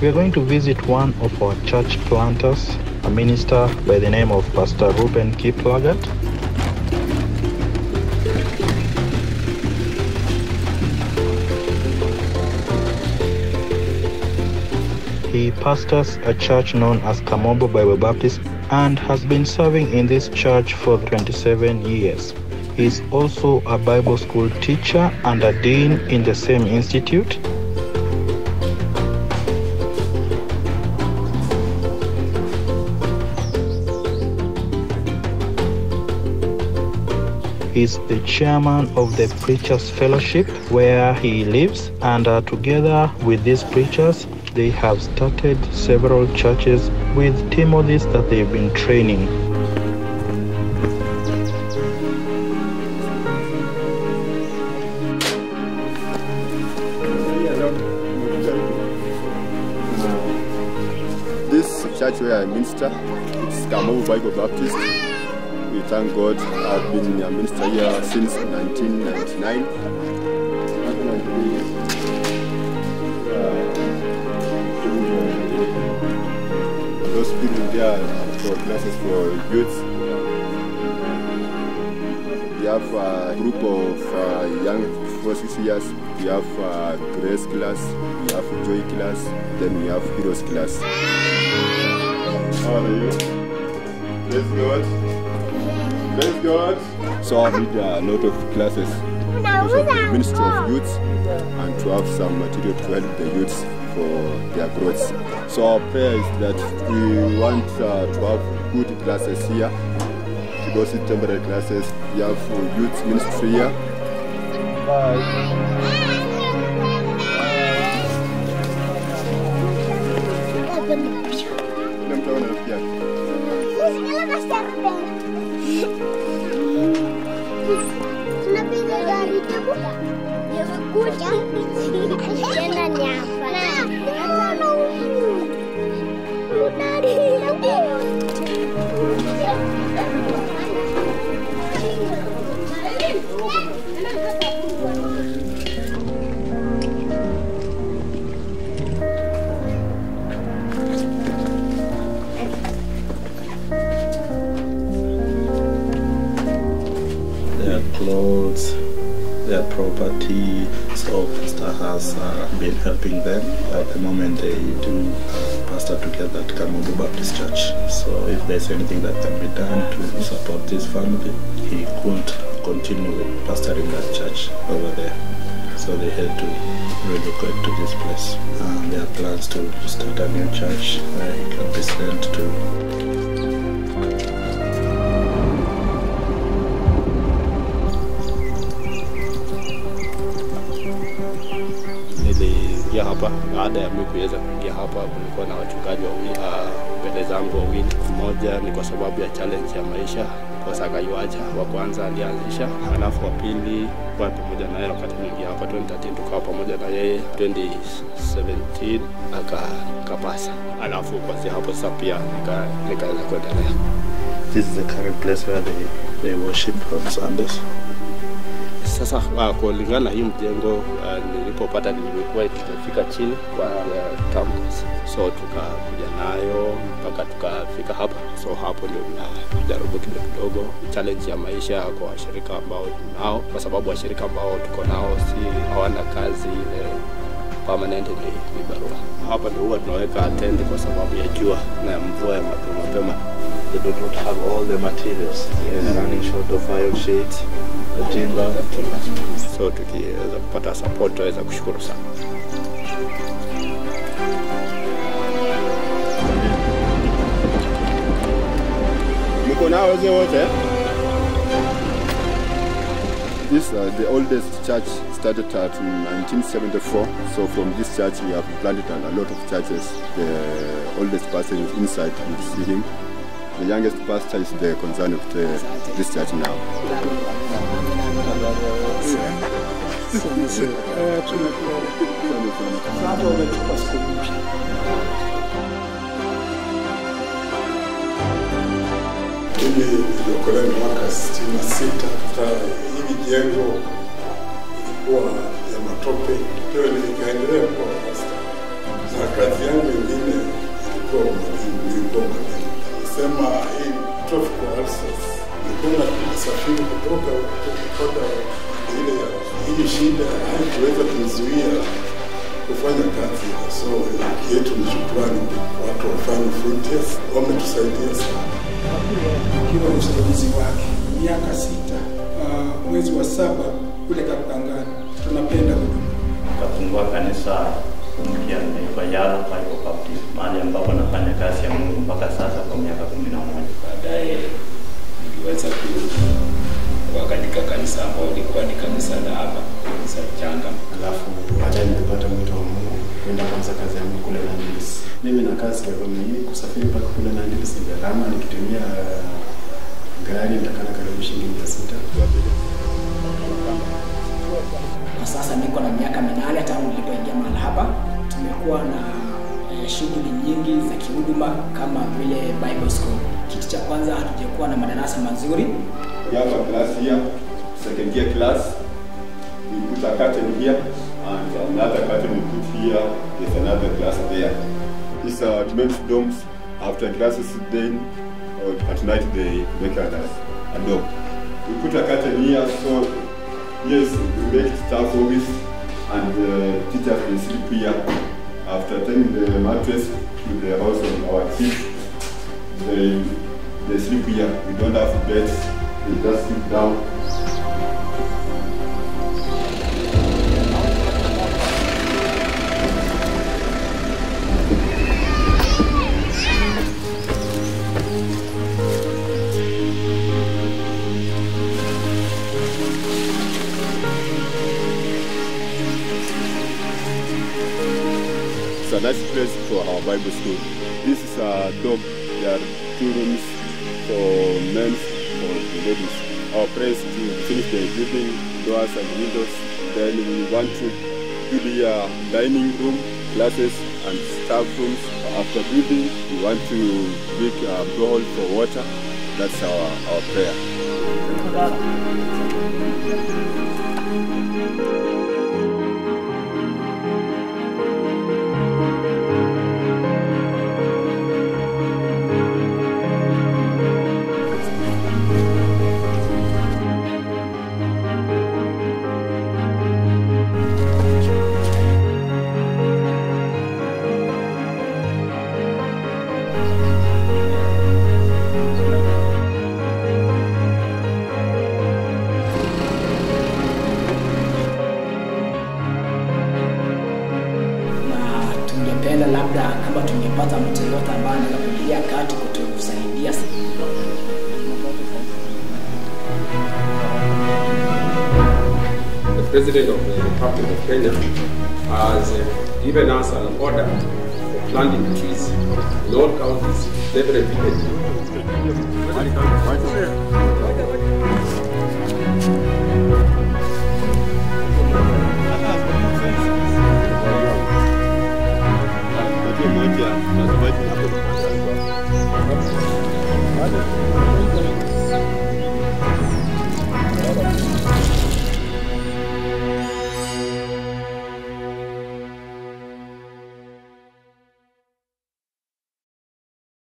We are going to visit one of our church planters, a minister by the name of Pastor Ruben Kiplagat. He pastors a church known as Kamobo Bible Baptist and has been serving in this church for 27 years. He is also a Bible school teacher and a dean in the same institute. Is the chairman of the Preachers Fellowship where he lives, and uh, together with these preachers, they have started several churches with Timothy's that they've been training. This church where I minister, it's Kamobo Bible Baptist. We thank God. I've been a minister here since 1999. Those people there for classes for youth. We have a group of uh, young for six years. We have uh, Grace class, we have Joy class, then we have Heroes class. How are you? Praise God. Praise God. So I need a lot of classes because of the Ministry of Youth and to have some material to help the youths for their growth. So our prayer is that we want uh, to have good classes here. To go see temporary classes. We have uh, youth ministry here. Kila mtu awe na rafiki yake. tunapiga gari chakula. Nimekuja. Tena nyama. Has uh, been helping them. At the moment, they do uh, pastor together at Kamubu Baptist Church. So if there's anything that can be done to support this family, he could continue pastoring that church over there. So they had to relocate to this place. And there are plans to start a new church where he can be sent to Niliingia hapa baada ya mimi kuweza kuingia hapa, kulikuwa na wachungaji wawili ah, mbele zangu wawili. Mmoja ni kwa sababu ya challenge ya maisha kwa akaiwacha wa kwanza alianzisha, alafu wa pili kwa pamoja na yeye wakati niliingia hapa 2013 tukawa pamoja na yeye 2017 akakapasa, alafu kuanzia hapo sasa pia nika- nikaweza kuendelea. This is the current place where they, they worship on Sundays. Sasa kulingana na hii mjengo uh, nilipopata nilikuwa itafika chini kwa uh, campus, so tukakuja nayo mpaka tukafika hapa. So hapo ndio tunajaribu kidogo kidogo challenge ya maisha kwa washirika ambao tunao, kwa sababu washirika ambao tuko nao si hawana kazi ile permanent ni, ni barua. Hapa ndio huwa tunaweka tent kwa sababu ya jua na mvua ya mapema mapema. They do not have all the materials. They are running short of iron sheet, a timber. So tukiweza kupata support tutaweza kushukuru sana. Mko nao wazee wote? This uh, the oldest church started at 1974. So from this church we have planted a lot of churches. The oldest pastor is inside, you see him. The youngest pastor is the concern of the, this church now. Sasa. Hili liliokolewa ni mwaka 66. Hili jengo ilikuwa ya matope, ndio shida haikuweza kuzuia kufanya kazi. So yetu ni shukrani watu wa Fine Frontiers wametusaidia sana. ikiwa msaidizi wake miaka sita uh, mwezi wa saba kule Kapangani. Tunapenda huduma Kafungua kanisa mpya inaitwa Yaro Bible Baptist, mahali ambapo nafanya kazi ya Mungu mpaka sasa kwa miaka kumi na moja. baadaye niliweza kuwa katika kanisa ambao ilikuwa ni kanisa la hapa, kanisa changa. alafu baadaye nilipata mwito wa Mungu kwenda kwanza kazi yangu kule Nandilis. Mimi na kazi ya mimi kusafiri mpaka kule Nandilis ni gharama, nikitumia gari nitakana karibu shilingi mia sita. Kwa sasa niko na miaka minane tangu nilipoingia mahali hapa. Tumekuwa na eh, shughuli nyingi za kihuduma kama vile Bible School. Kitu cha kwanza hatujakuwa na madarasa mazuri. We class here, second year class. Put a curtain here and another curtain we put here. There's another class there. These are men's dorms. After classes then or at night they make a, a dorm. Uh, we put a curtain here so yes, we make staff office and uh, teachers will sleep here. After taking the mattress to the house of our kids, they, they sleep here. We don't have beds. They just sit down. A nice place for our Bible school. This is a dorm. There are two rooms for men, for the ladies. Our is to finish the building doors and windows. Then we want to build here dining room, classes and staff rooms. After building, we want to dig a borehole for water. That's our, our prayer. Tungependa labda kama tungepata mtu yeyote ambaye anaweza kuingilia kati kutusaidia. the President of the Republic of Kenya has uh, given us an order for planting trees in all counties, every village. Warte.